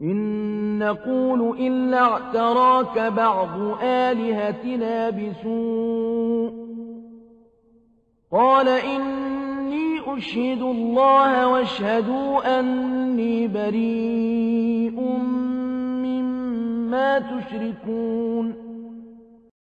إن نقول إلا اعتراك بعض آلهتنا بسوء. قال إني أشهد الله واشهدوا أني بريء مما تشركون.